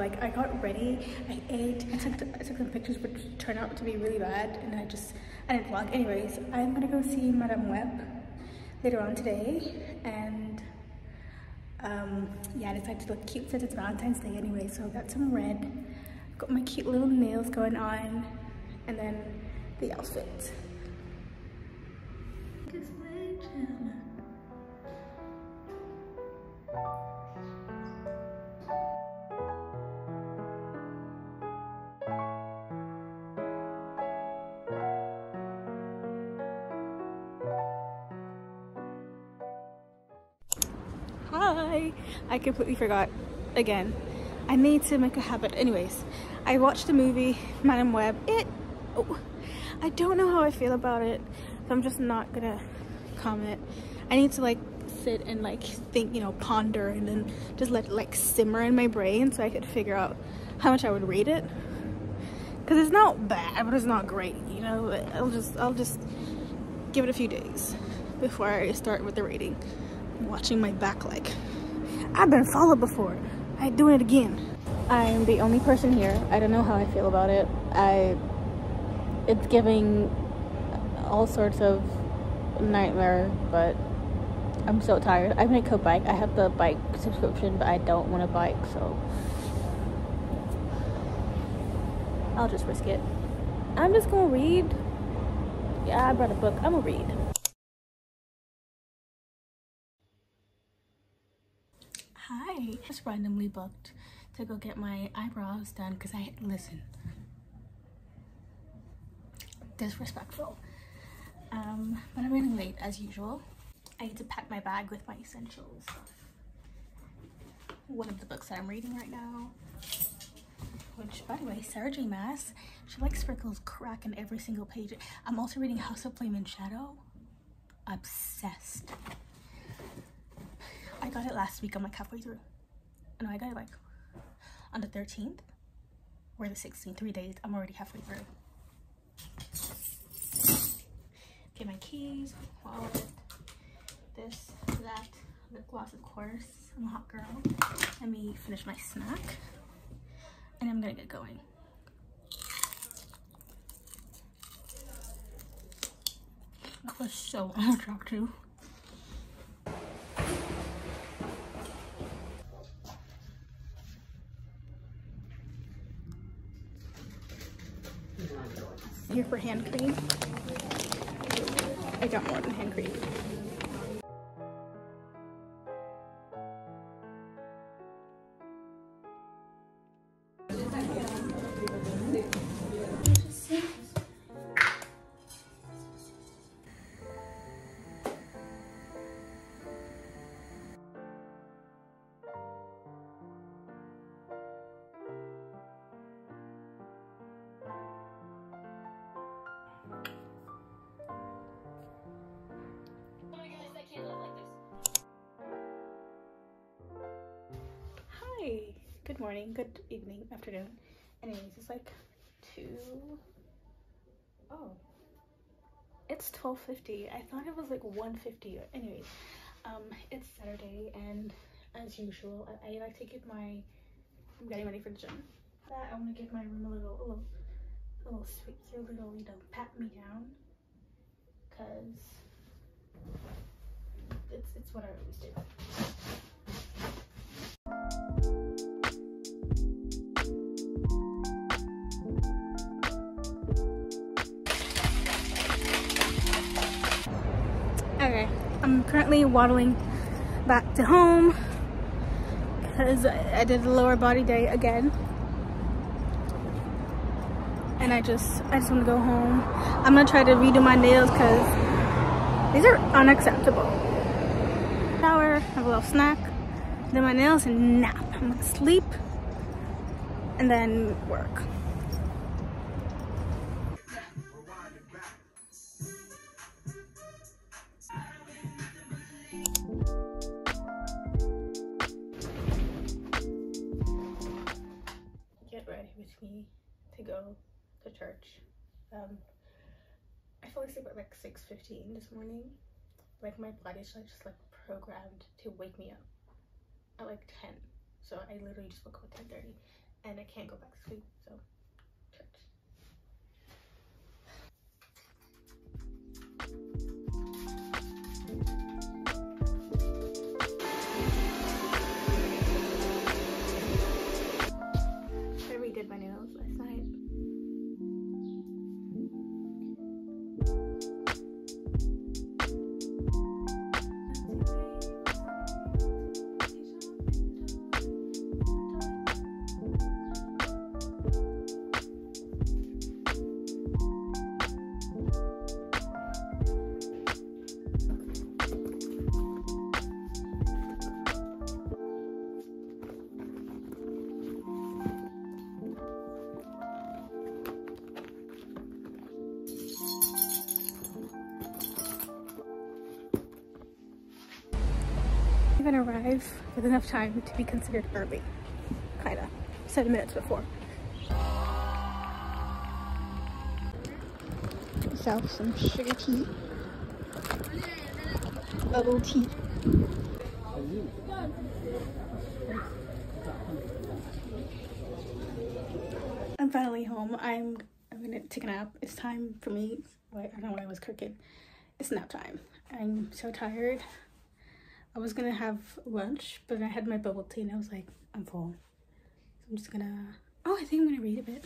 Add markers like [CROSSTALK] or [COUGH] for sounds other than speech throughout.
like I got ready, I ate, I took, I took some pictures which turned out to be really bad and I just, I didn't vlog. Anyways, I'm gonna go see Madame Web later on today and um, yeah, I decided to look cute since it's Valentine's Day anyway, so I got some red, got my cute little nails going on and then the outfit. I completely forgot again. I need to make a habit. Anyways, I watched the movie Madame Web. It, oh, I don't know how I feel about it. So I'm just not gonna comment. I need to like sit and like think, you know, ponder and then just let it like simmer in my brain so I could figure out how much I would rate it. Cause it's not bad, but it's not great, you know? I'll just, I'll just give it a few days before I start with the rating. I'm watching my back like, I've been followed before. I ain't doing it again. I'm the only person here. I don't know how I feel about it. I, it's giving all sorts of nightmare, but I'm so tired. I'm gonna go bike. I have the bike subscription, but I don't want a bike, so I'll just risk it. I'm just gonna read. Yeah, I brought a book. I'm gonna read. Hi. Just randomly booked to go get my eyebrows done because I listen. Disrespectful. Um, but I'm running late as usual. I need to pack my bag with my essentials. One of the books that I'm reading right now. Which, by the way, Sarah J. Maas, she likes sprinkles crack in every single page. I'm also reading House of Flame and Shadow. Obsessed. I got it last week. I'm like halfway through. I got it like on the 13th or the 16th. Three days. I'm already halfway through. Get my keys, wallet, this, that, lip gloss, of course. I'm a hot girl. Let me finish my snack, and I'm gonna get going. That was so [LAUGHS] unattractive. Here for hand cream. I got more than hand cream. Good morning, good evening, afternoon. Anyways, it's like 2... Oh. It's 12.50. I thought it was like 1.50. Anyways, um, it's Saturday and as usual, I, I like to get my... I'm getting ready for the gym. That I want to give my room a little, a little, a little sweet, a little, you know, pat me down. Cause it's, it's what I always do. I'm currently waddling back to home because I did a lower body day again. And I just, I just want to go home. I'm gonna try to redo my nails because these are unacceptable. Shower, have a little snack, do my nails and nap. I'm gonna sleep and then work. Me to go to church. Um, I fell asleep at like 6.15 this morning. Like my body is just like programmed to wake me up at like 10. So I literally just woke up at 10.30 and I can't go back to sleep. So, even arrive with enough time to be considered early. Kinda. Seven minutes before. Myself some sugar tea. Bubble tea. I'm finally home. I'm I'm gonna take a nap. It's time for me. Wait, I don't know why I was cooking. It's nap time. I'm so tired. I was gonna have lunch, but I had my bubble tea and I was like, I'm full. So I'm just gonna, oh, I think I'm gonna read a bit.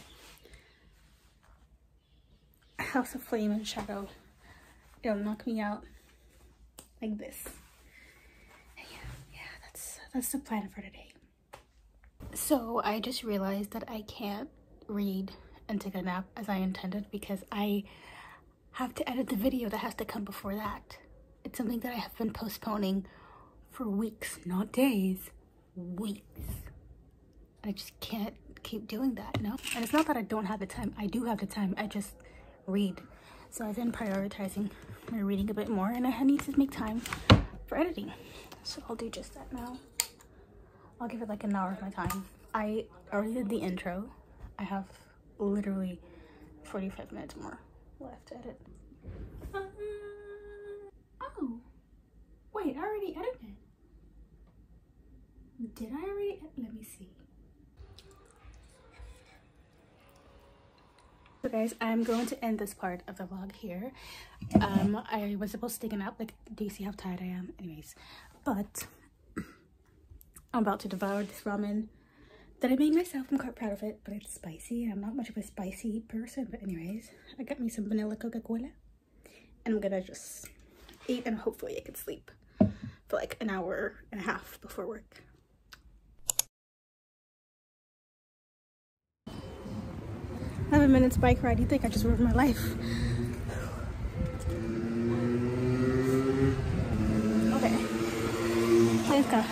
House of Flame and Shadow. It'll knock me out like this. Yeah, yeah, that's, that's the plan for today. So I just realized that I can't read and take a nap as I intended because I have to edit the video that has to come before that. It's something that I have been postponing for weeks, not days, weeks. I just can't keep doing that, no? And it's not that I don't have the time. I do have the time. I just read. So I've been prioritizing my reading a bit more and I need to make time for editing. So I'll do just that now. I'll give it like an hour of my time. I already did the intro. I have literally 45 minutes more left to edit. Uh, [LAUGHS] oh, wait, I already edited. Did I already? Let me see. So guys, I'm going to end this part of the vlog here. Um, I was supposed to take a nap. Like, do you see how tired I am? Anyways, but I'm about to devour this ramen that I made myself. I'm quite proud of it, but it's spicy. And I'm not much of a spicy person, but anyways, I got me some vanilla Coca-Cola, and I'm gonna just eat and hopefully I can sleep for like an hour and a half before work. Seven minutes bike ride. You think I just ruined my life? Okay. Let's go.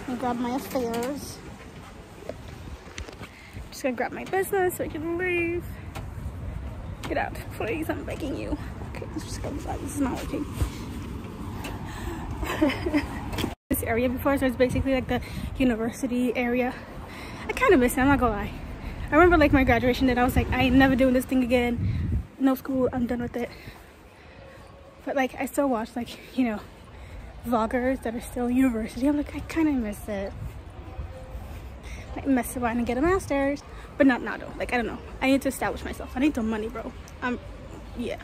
Let me grab my affairs. Just gonna grab my business so I can leave. Get out, please. I'm begging you. Okay, let's just go inside. This is not working. [LAUGHS] this area before, so it's basically like the university area. I kind of miss it. I'm not gonna lie. I remember like my graduation day, I was like, I ain't never doing this thing again. No school, I'm done with it. But like, I still watch like, you know, vloggers that are still university. I'm like, I kind of miss it. Like mess around and get a master's, but not now though. Like, I don't know. I need to establish myself. I need the money, bro. I'm, yeah.